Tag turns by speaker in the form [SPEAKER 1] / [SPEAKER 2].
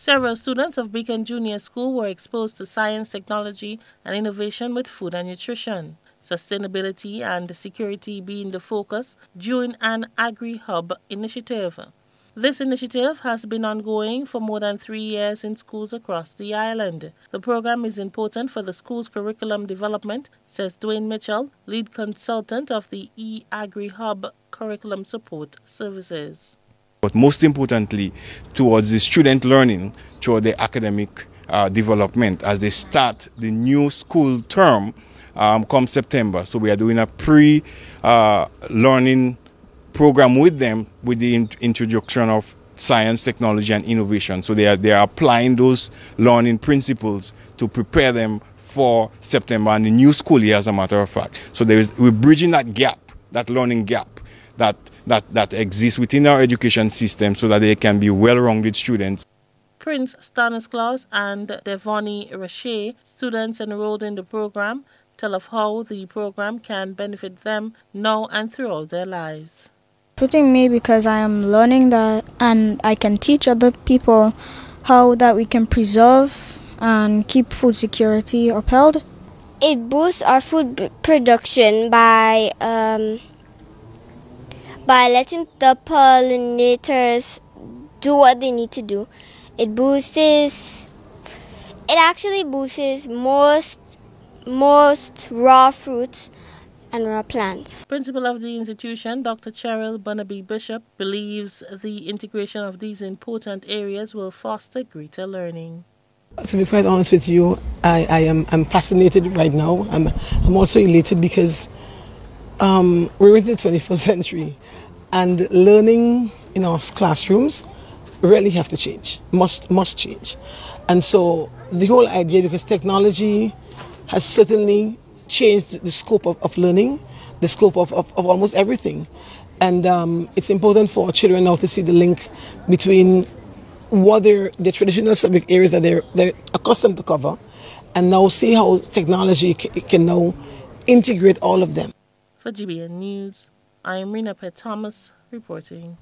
[SPEAKER 1] Several students of Beacon Junior School were exposed to science, technology, and innovation with food and nutrition. Sustainability and security being the focus during an Agri-Hub initiative. This initiative has been ongoing for more than three years in schools across the island. The program is important for the school's curriculum development, says Dwayne Mitchell, lead consultant of the e-Agri-Hub Curriculum Support Services.
[SPEAKER 2] But most importantly, towards the student learning, toward the academic uh, development as they start the new school term um, come September. So we are doing a pre-learning uh, program with them with the in introduction of science, technology, and innovation. So they are, they are applying those learning principles to prepare them for September and the new school year, as a matter of fact. So there is, we're bridging that gap, that learning gap that, that, that exists within our education system so that they can be well-rounded students.
[SPEAKER 1] Prince Stanislaus and Devoni Rache, students enrolled in the program, tell of how the program can benefit them now and throughout their lives.
[SPEAKER 3] Putting me because I am learning that and I can teach other people how that we can preserve and keep food security upheld.
[SPEAKER 4] It boosts our food production by um, by letting the pollinators do what they need to do. It boosts it actually boosts most most raw fruits and raw plants.
[SPEAKER 1] Principal of the institution, Dr. Cheryl Barnaby Bishop, believes the integration of these important areas will foster greater learning.
[SPEAKER 5] To be quite honest with you, I, I am I'm fascinated right now. I'm, I'm also elated because um, we're in the 21st century and learning in our classrooms really have to change, must, must change. And so the whole idea, because technology has certainly changed the scope of, of learning, the scope of, of, of almost everything. And um, it's important for children now to see the link between what their, the traditional subject areas that they're, they're accustomed to cover and now see how technology can now integrate all of them.
[SPEAKER 1] For GBN News, I am Rena Pett Thomas reporting.